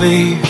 leave